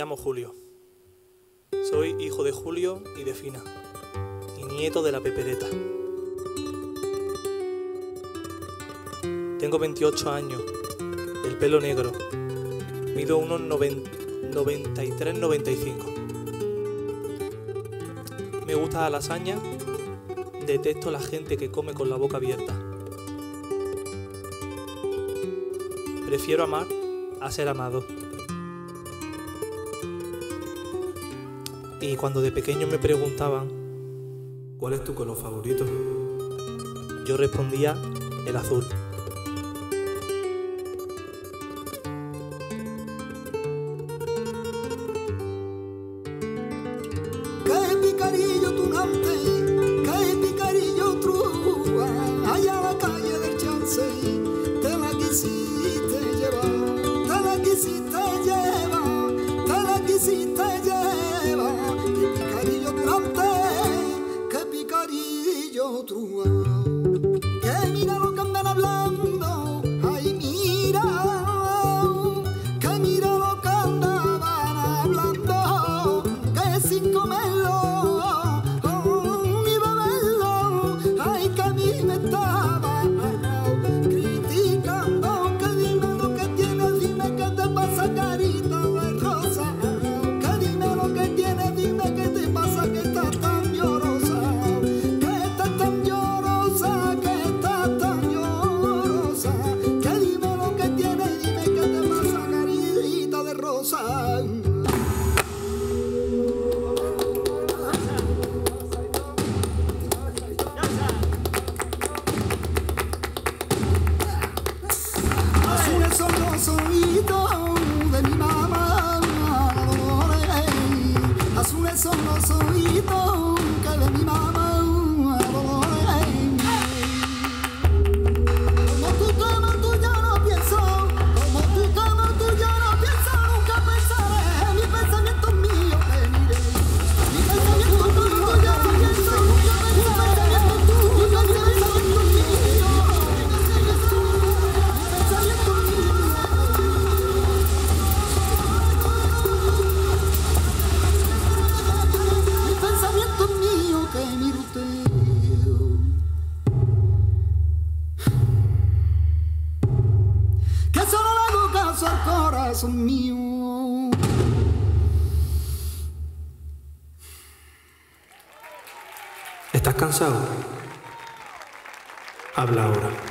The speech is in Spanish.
llamo Julio. Soy hijo de Julio y de Fina, y nieto de la Pepereta. Tengo 28 años, el pelo negro, mido unos 93-95. Me gusta la lasaña, detesto la gente que come con la boca abierta. Prefiero amar a ser amado. Y cuando de pequeño me preguntaban, ¿cuál es tu color favorito? Yo respondía, el azul. love. mío? ¿Estás cansado? Habla ahora.